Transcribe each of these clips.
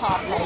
差不多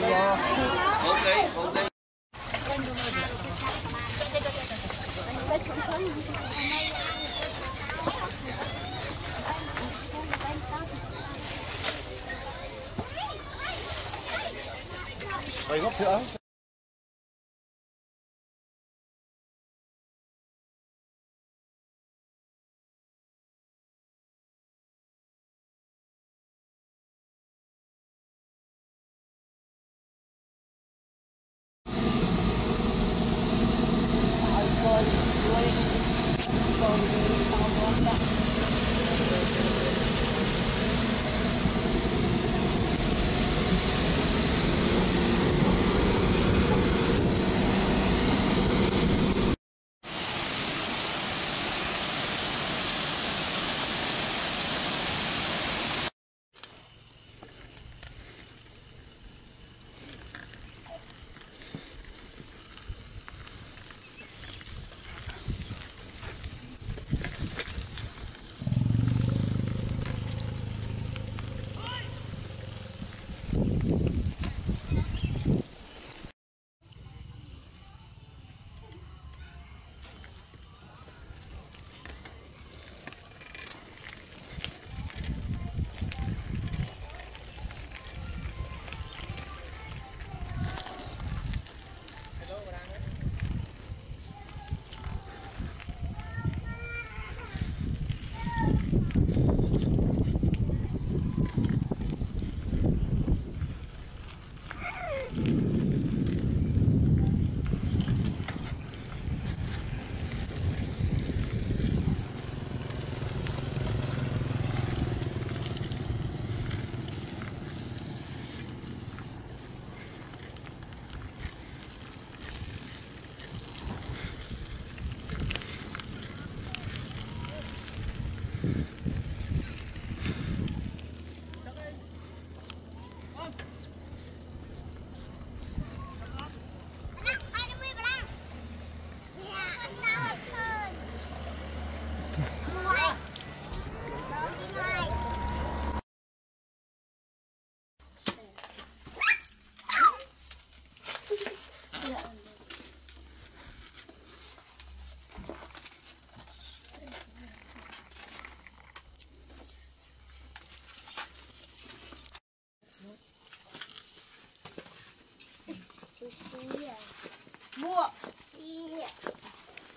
Bộ.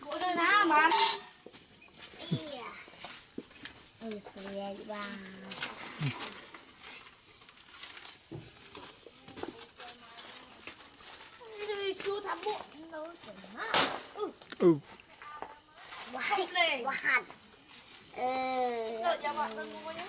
Bộ đây ná bán. Ừ, kìa bà. siêu thắm bộ nó ừ. Ừ. Hoàn hoàn ờ. Rồi cho bạn con mua nhé.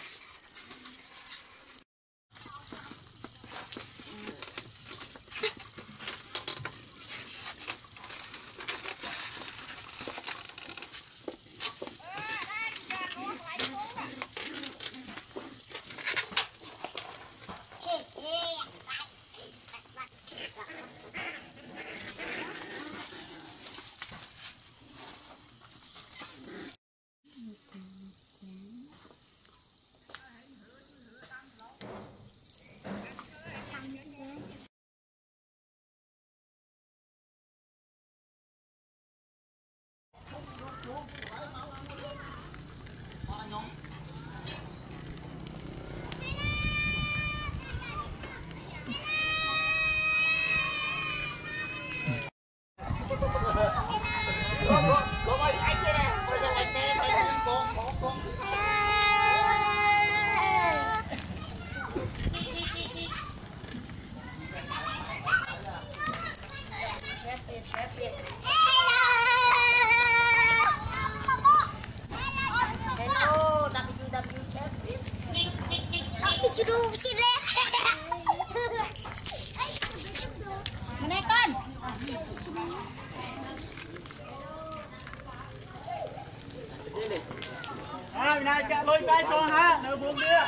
ណាចាក់លុយបែសហានៅភូមិនេះ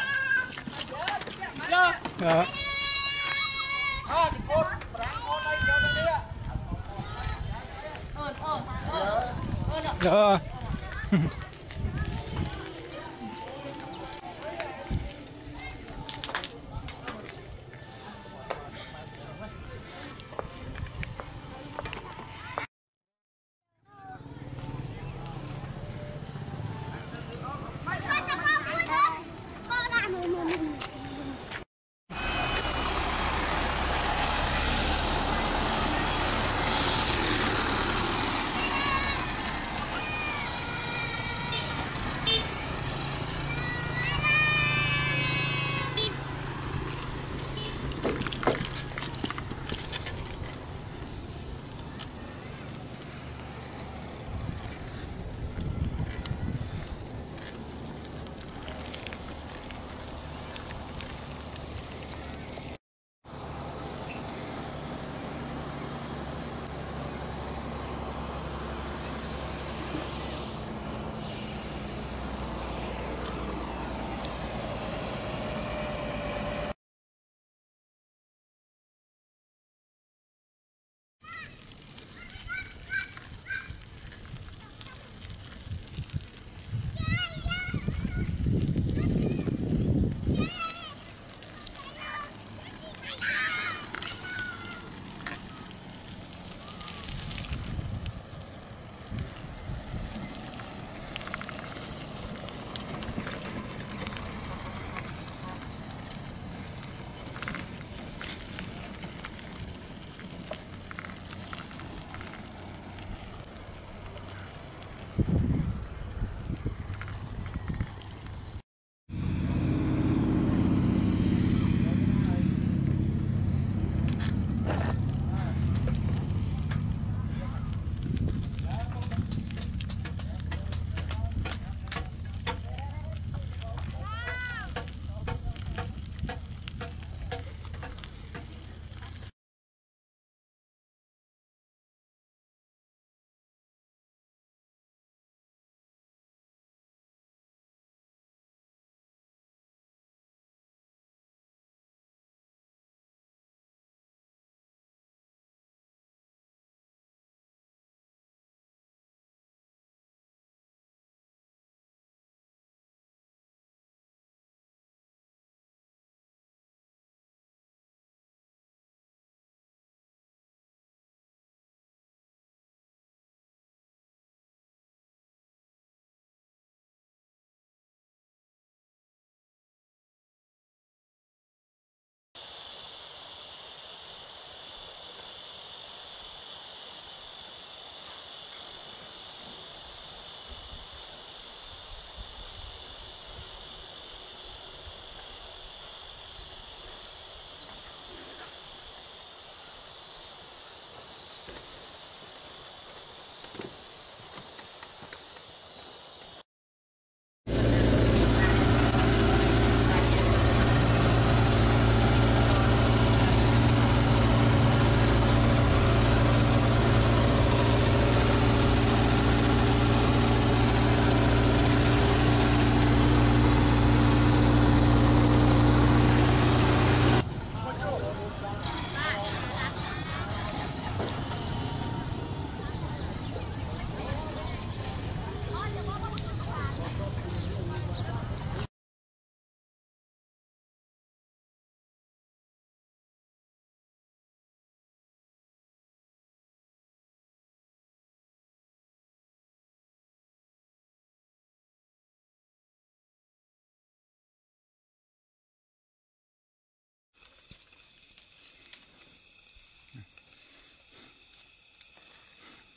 ចាអត់កូនប្រាំកូនអីយកទៅនេះអូនអូនអូនអូន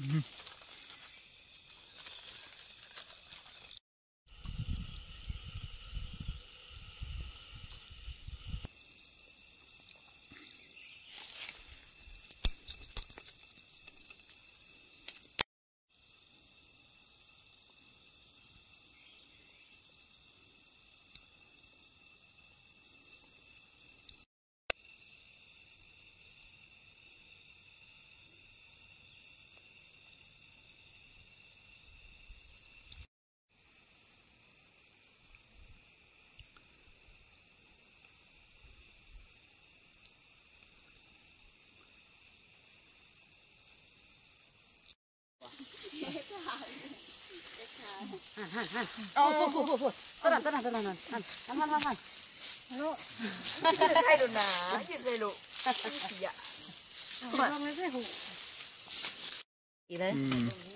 Mm-hmm. han, han. Oh, oh, oh, oh. Tanan, tanan, tanan, han, han, han, han, han. Hello. Hai đồ nà, chị đây lộ. Chị ạ. Không lấy cái ờ, hụ. Chị đấy. Ừ.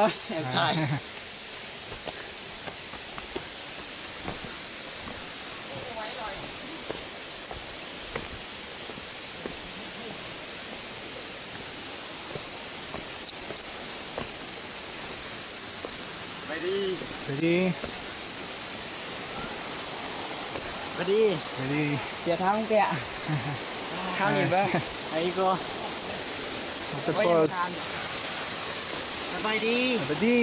thôi em sai Về đi. Về đi. Về đi. Về đi Chị tháo kìa. Tháo nhìn với Đấy cô. What the ไปดีไปดี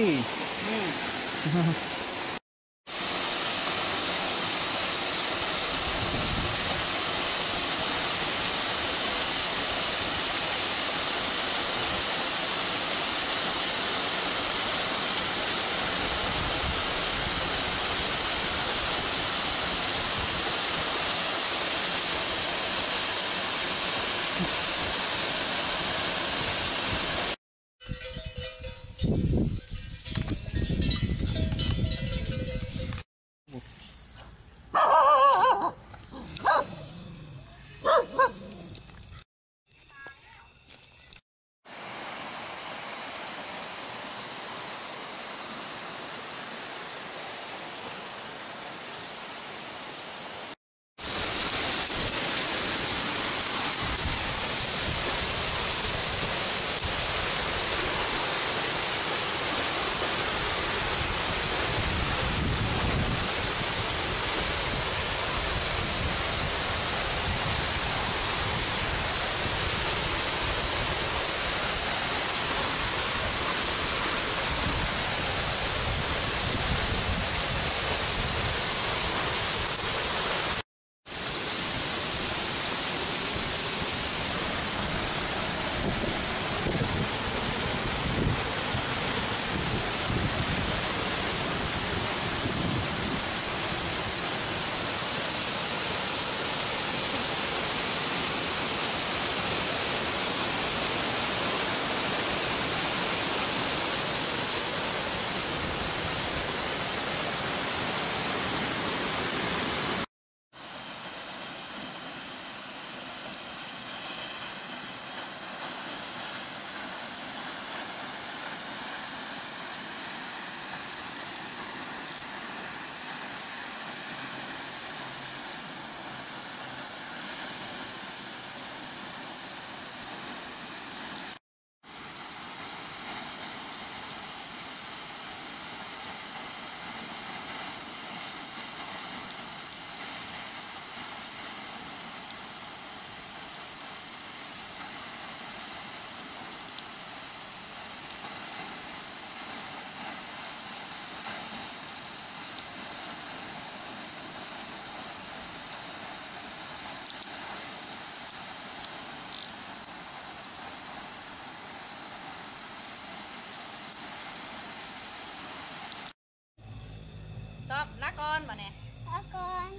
รอบลาก่อนบ่เนี่ยลากอน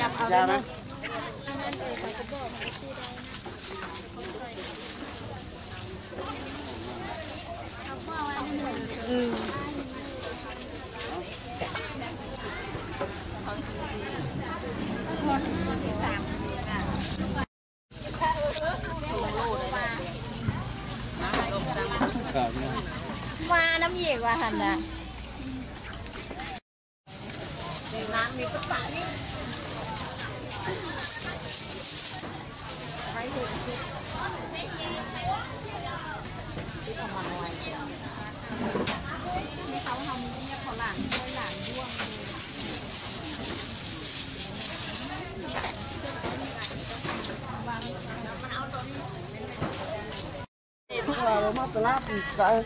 จับเอาได้ไหมอืมาน้ำเยกว่าหันนะ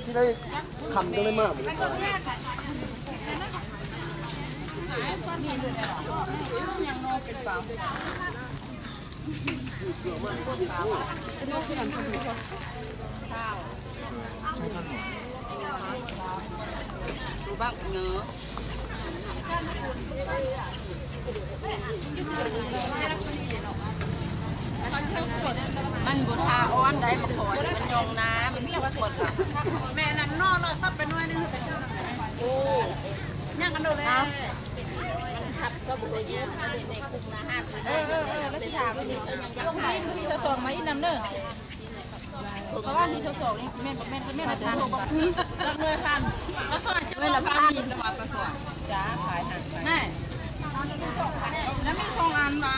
ที่ได้คำก็เลยมากดูบ้างเนื้อมันบุทาอ้อนได้มาขอมันยงนาคนละ แม่นั่นนอนเราซับไปหน่อยนึงโอ้ย่างกันโดนเลยเออเออเออแล้วสิถามว่านี่ยังไงมีทดสอบมาอีกน้ำเด้อเพราะว่ามีทดสอบนี่แม่นแม่นแม่นทดสอบรักเนื้อพันแล้วก็จะไม่ละพันยินจะมาประสวนจ้าขายหันแน่แล้วมีสองอันมา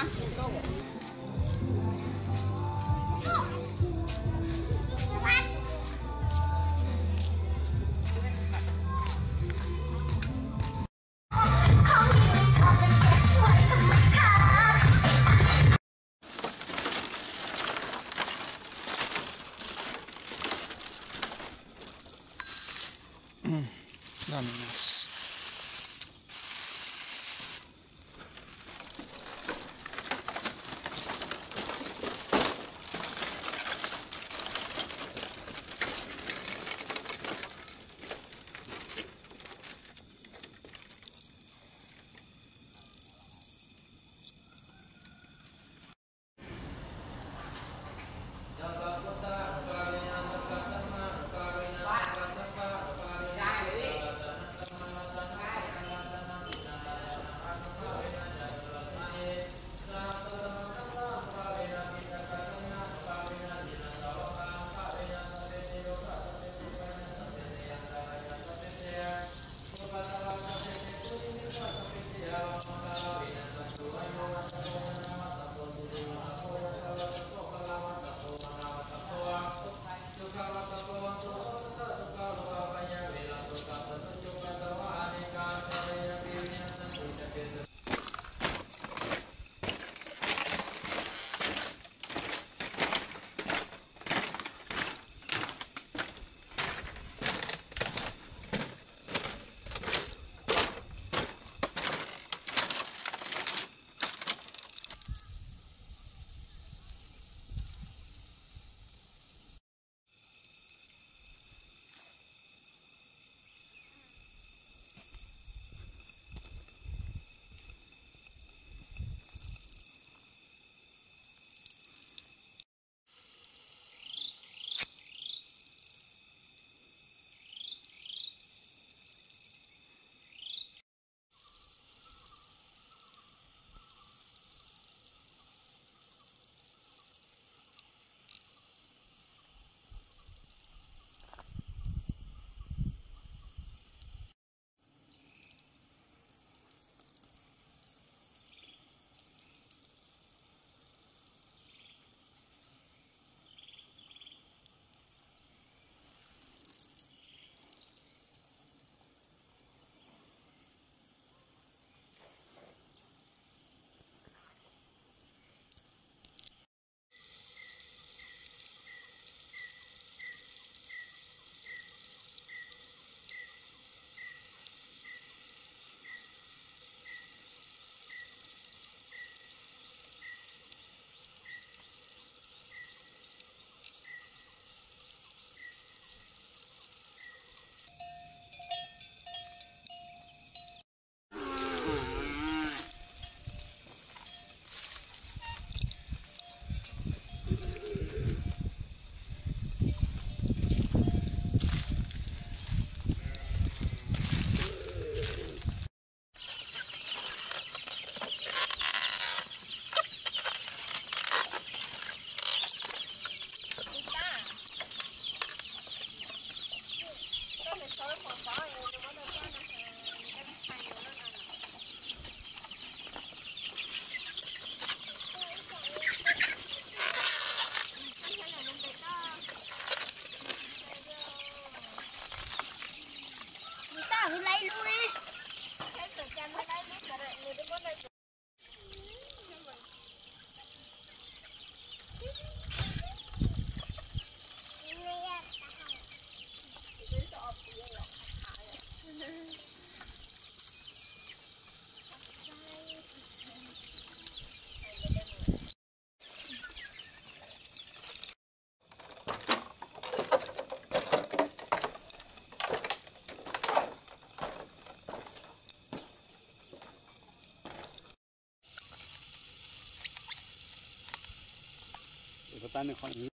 搬那块。你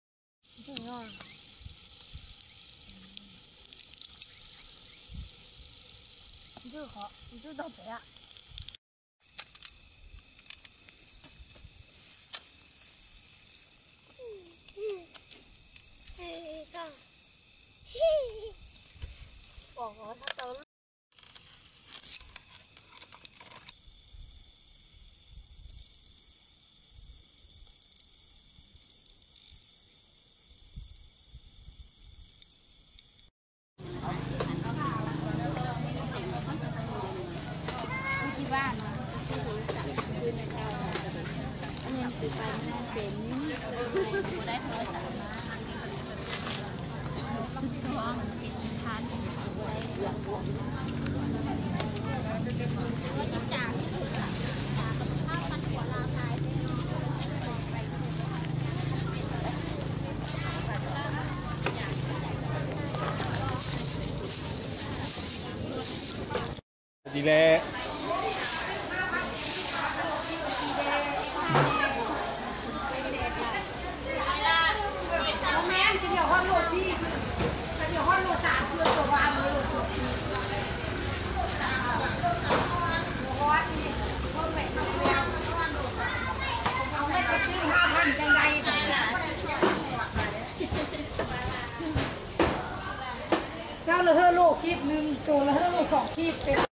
怎么样？你这个好，你这倒白啊。 ขีดหนึ่งตัวละห้าสองขีดเป็น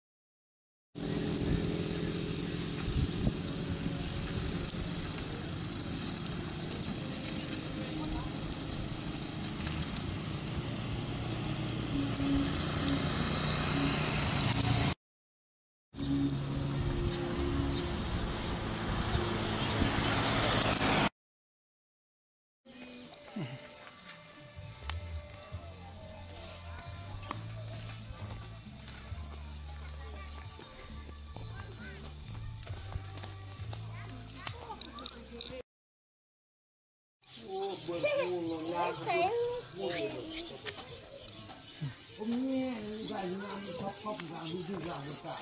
Ông nghe, bà làm khóc khóc ra, hư hư ra, hư cả.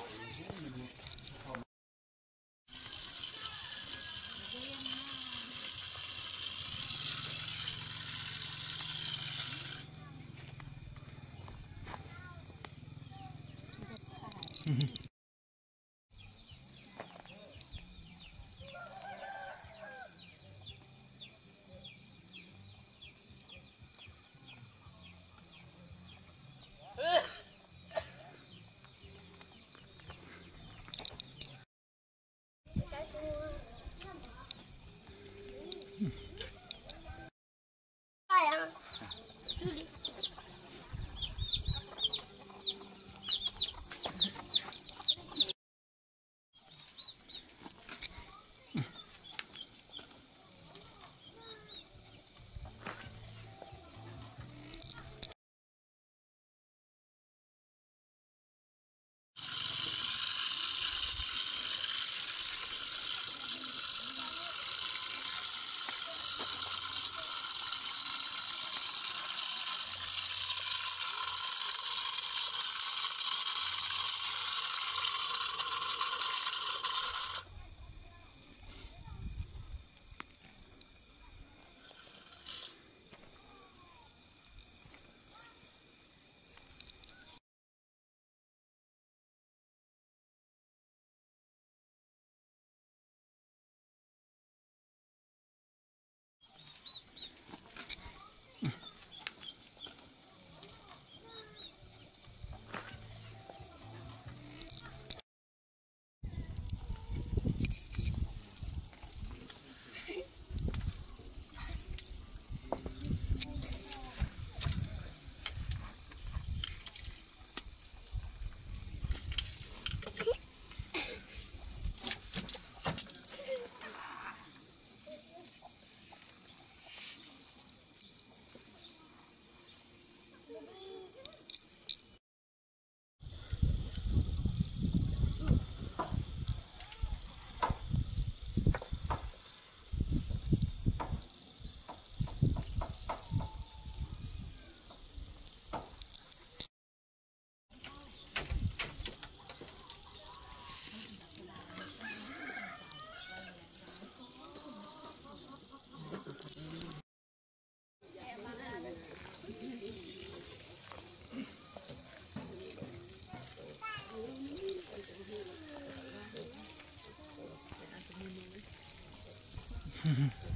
Mm-hmm.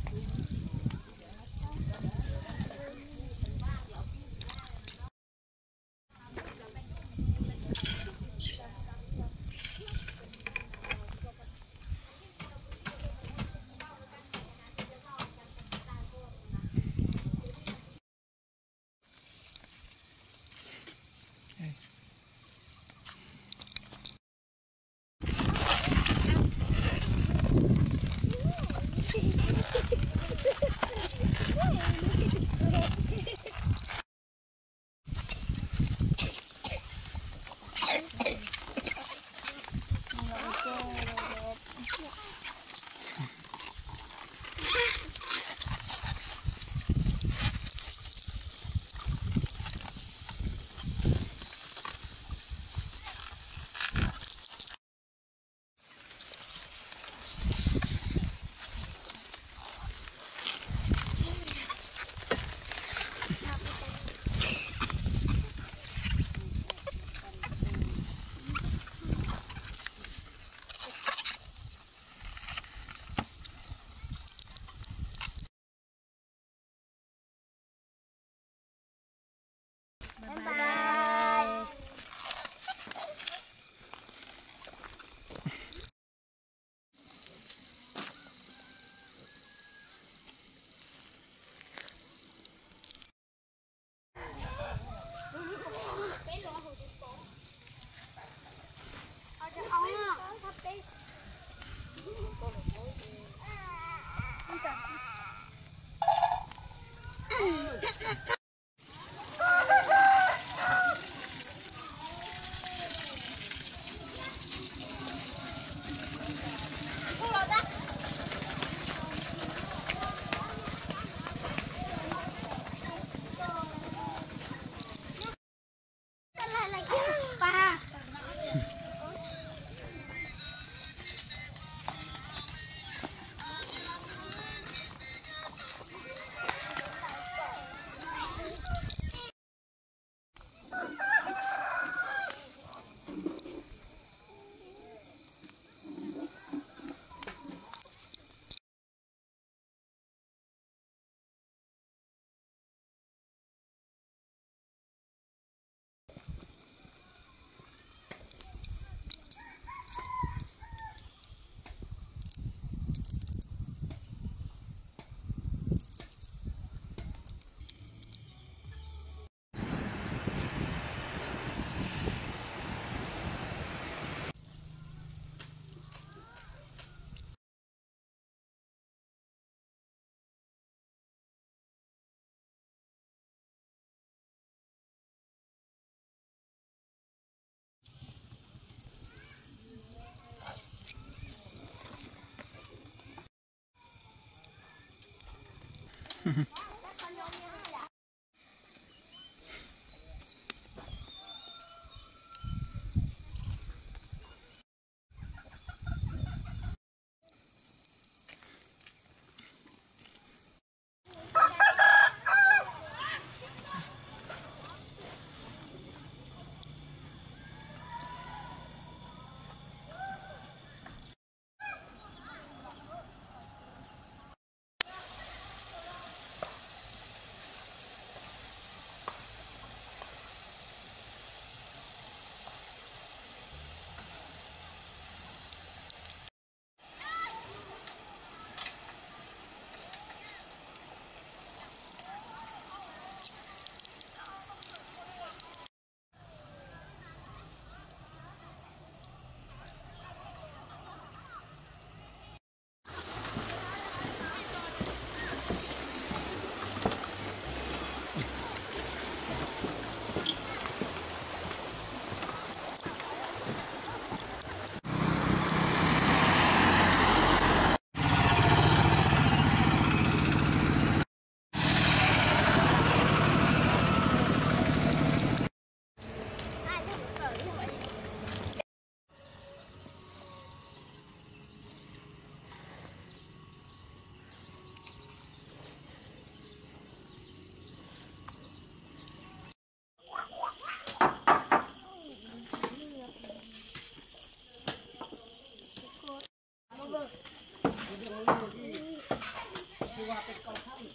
Mm-hmm.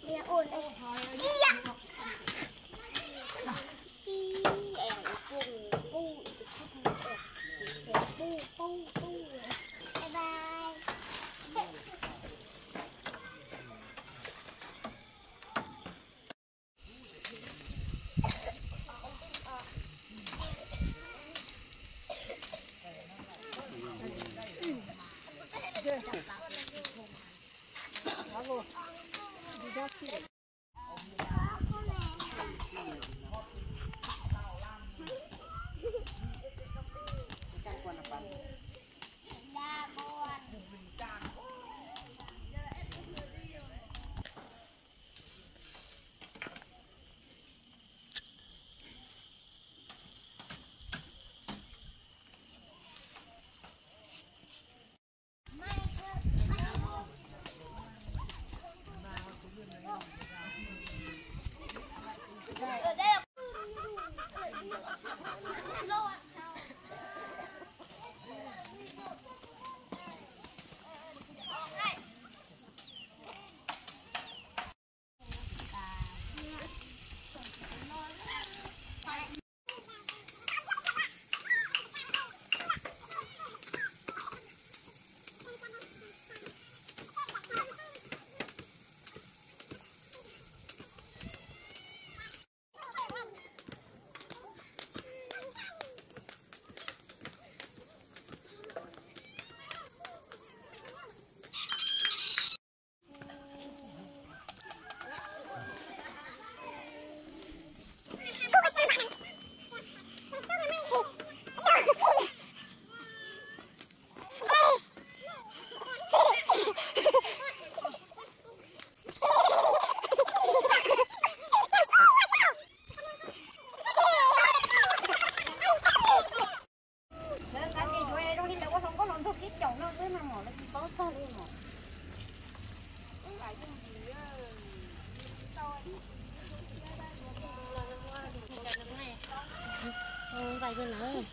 เนี่ยอุ่นเลย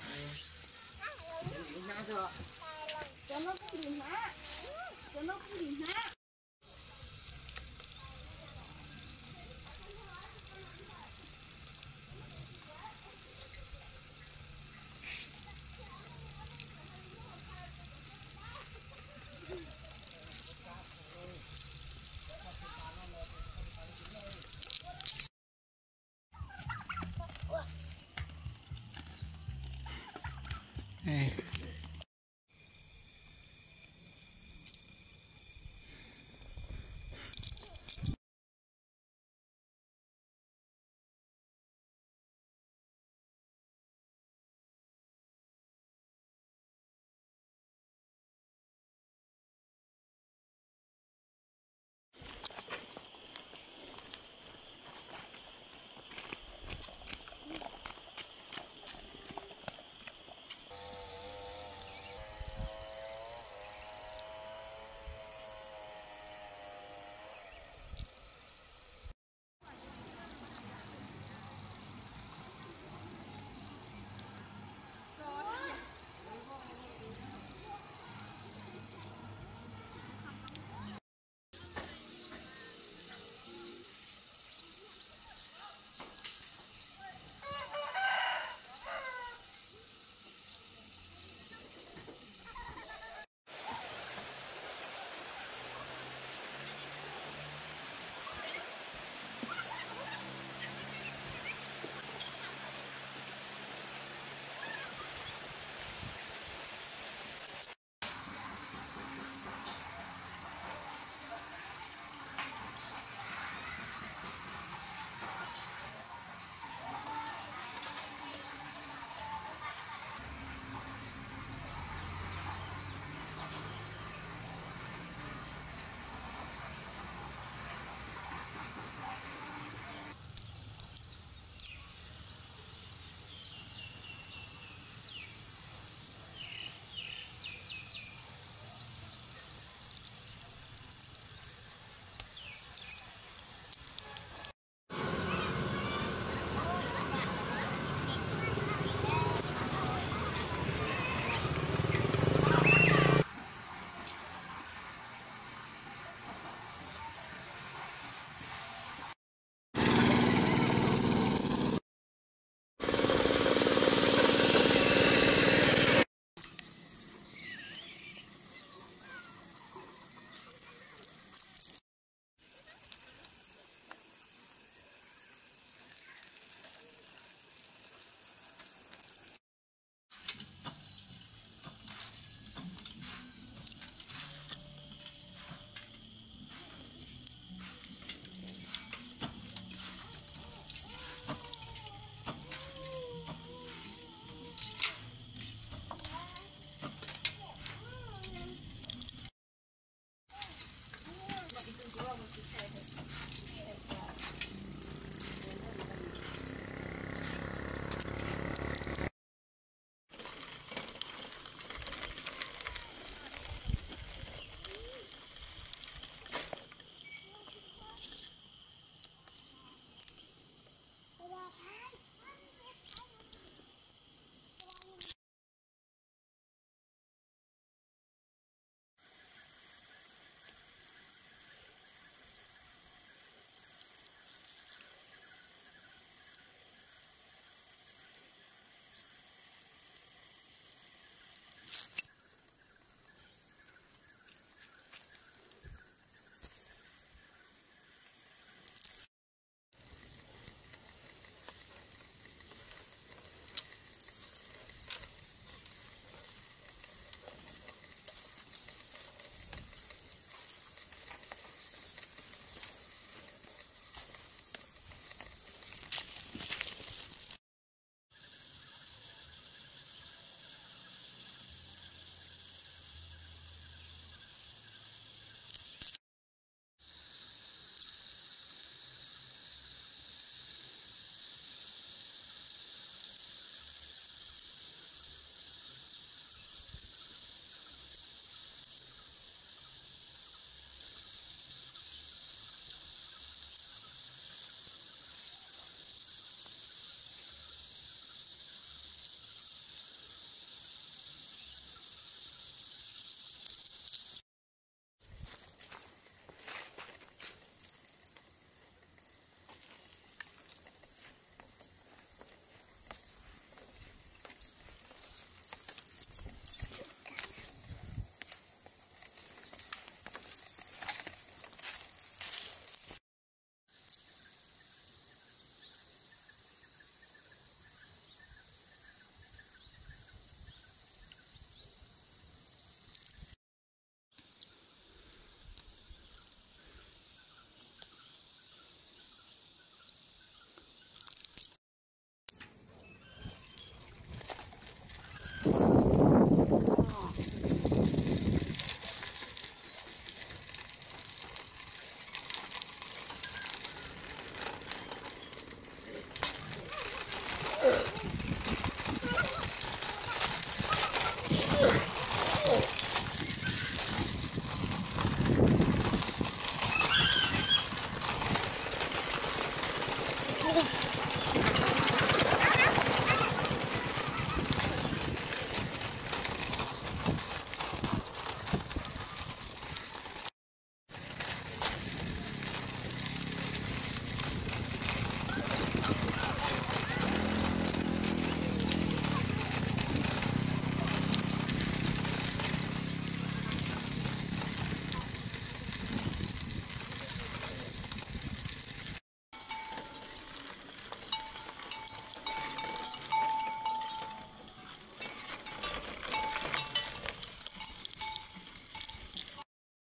Yeah. Hey.